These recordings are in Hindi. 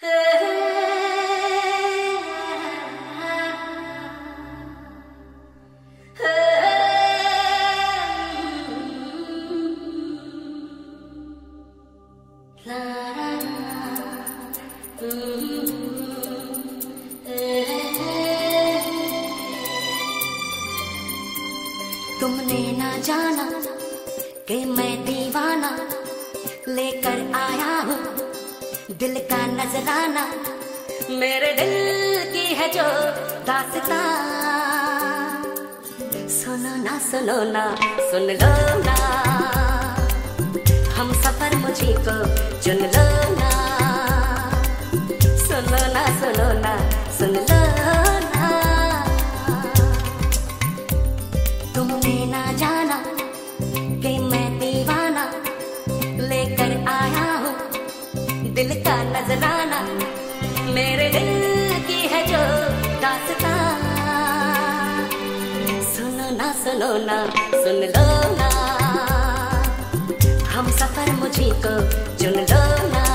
तुमने ना जाना कि मैं दीवाना लेकर आया हूँ। दिल का नजराना मेरे दिल की है जो दासता। सुनो ना सुनो ना, सुन लो ना। हम सफ़र मुझे को चुन लो। दिल का नजराना मेरे दिल की है जो दासता। सुनो ना सुनो ना, सुन लो ना। हम सफ़र मुझे को चुन लो ना।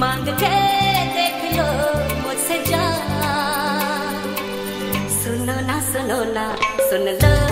मांग के देख लो मुझसे जा सुनो ना सुनो ना सुन लो।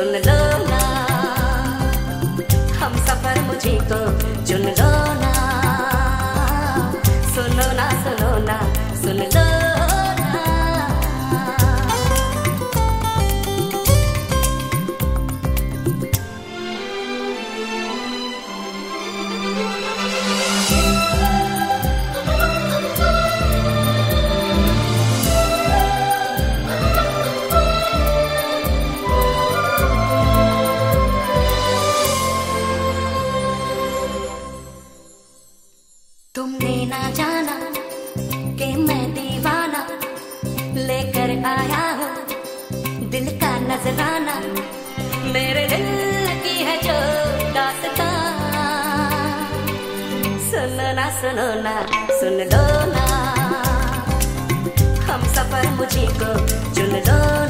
सुन लो ना हम सफ़र मुझे तो चुन लो ना। सुनो ना सुनो ना, सुन लो। तुमने ना जाना कि मैं दीवाना लेकर आया हूँ दिल का नजराना। मेरे दिल की है जो दास्ता। सुनो ना सुनो ना, सुन लो ना। हम सफ़र मुझे को चुन लो ना